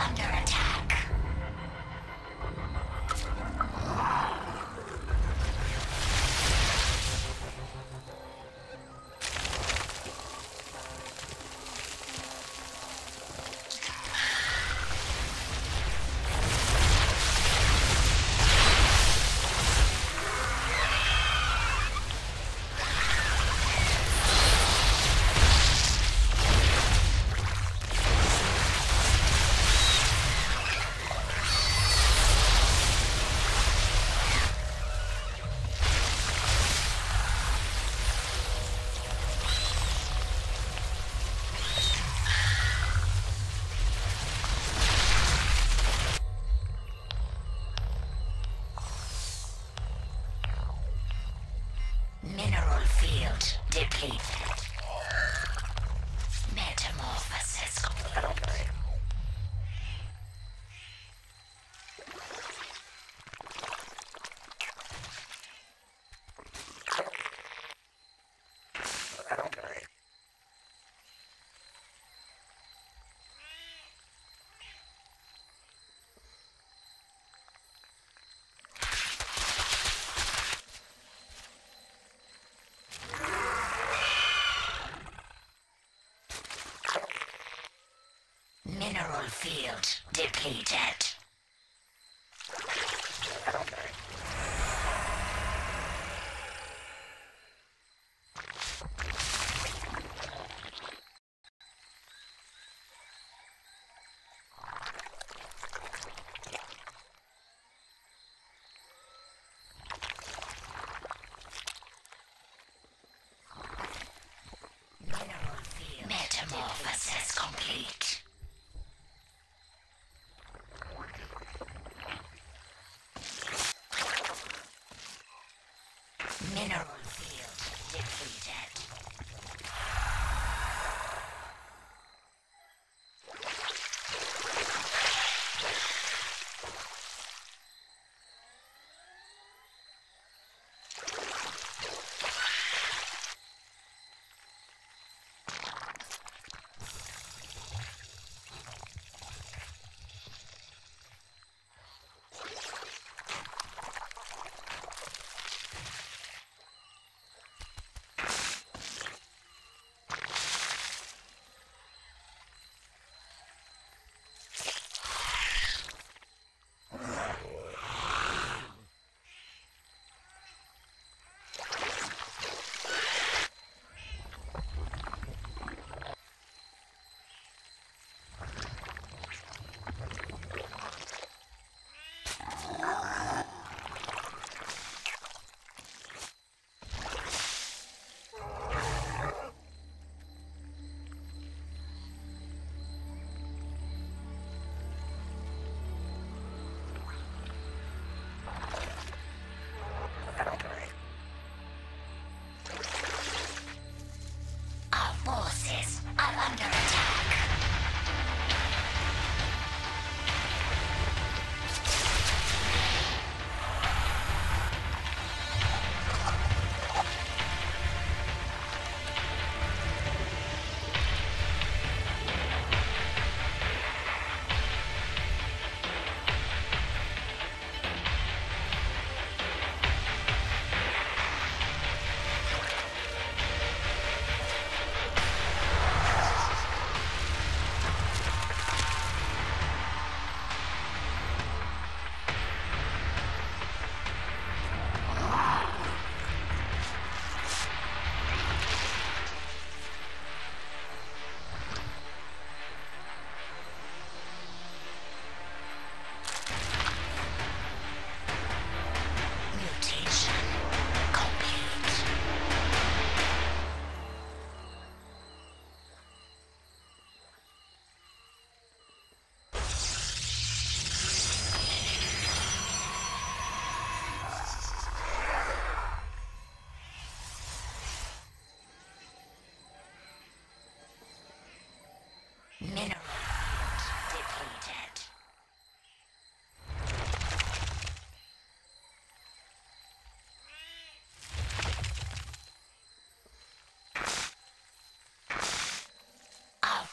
under attack. Field depleted.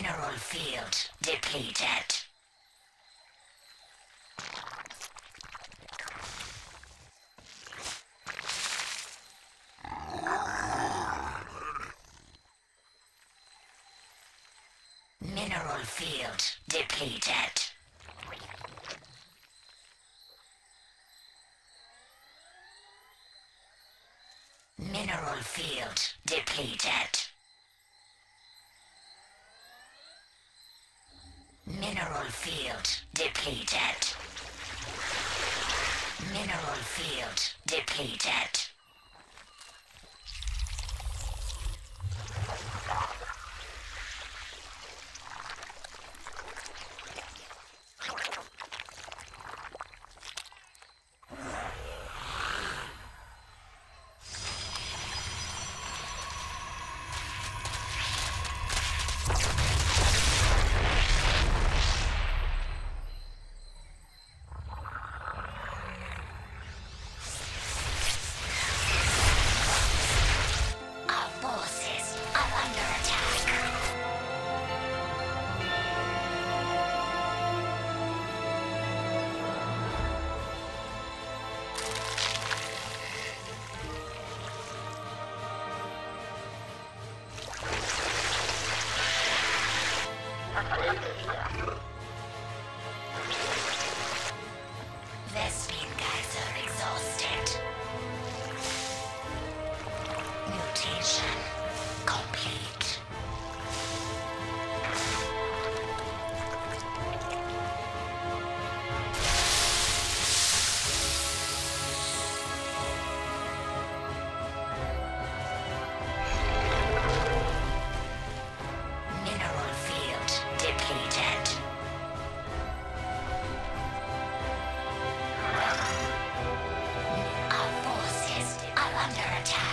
mineral field depleted. Mineral field depleted. Mineral field depleted. under attack.